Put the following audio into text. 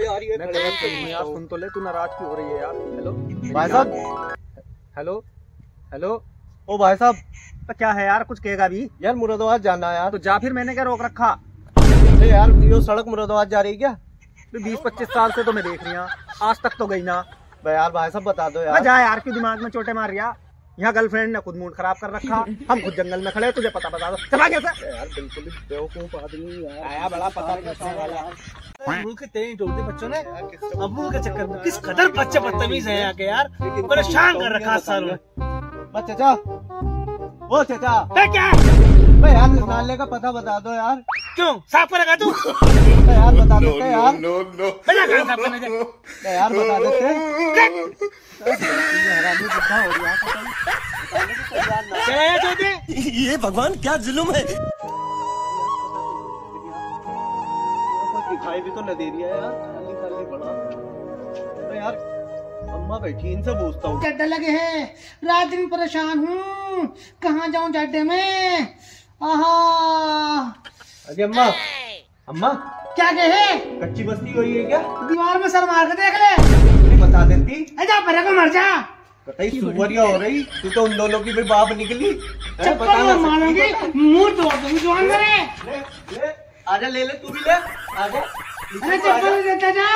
यार ये यार सुन तो ले तू नाराज़ क्यों हो रही है यार? हेलो? भाई साहब। हेलो? हेलो? ओ भाई साहब। तो क्या है यार कुछ कहेगा भी यार मुरादाबाद जाना है यार। तो जा फिर मैंने क्या रोक रखा? अरे यार ये सड़क मुरादाबाद जा रही है क्या? बीस पच्चीस साल से तो मैं देख रही हूँ। आज तक तो गई ना। भाई यार भाई साहब बता दो यार। जा यार क्यों दिमाग में चोटे मार रहा यहाँ गर्लफ्रेंड ने खुद मूड खराब कर रखा। हम खुद जंगल में खड़े तुझे पता बता दो। चला कैसे यार बिल्कुल बेवकूफ़ आदमी यार। आया बड़ा पता वाला। अमरूद के तेज तोड़ते बच्चों ने अमरूद के चक्कर में किस कदर बच्चे बदतमीज हैं यहाँ के यार परेशान कर रखा सर में बस चाचा वो चाचा क्या भाई यार इस नाले का पता बता दो यार क्यों साफ़ पर लगा तू भाई यार बता देते यार बजा कहाँ साफ़ करने जा भाई यार बता देते ये भगवान क्या जुलुम है दिखाई भी तो न दे रही है यार खाली खाली बड़ा तो यार अम्मा बैठी इनसे पूछता हूँ। चड्डे लगे हैं रात दिन परेशान हूँ। कहाँ जाऊँ चड्डे में? आहा। अरे अम्मा अम्मा क्या कहे? कच्ची बस्ती हुई है क्या? दीवार में सर मार के देख ले। बता देती। परे को मर जा। कतई सुवरिया हो रही? तू तो उन दोनों की भी बाप निकली। हैं, चप्पल मारूँगी। मुँह तोड़ दूँगी जवान करे ले ले आजा ले ले तू भी ले। आजा अरे चप्पल देता जा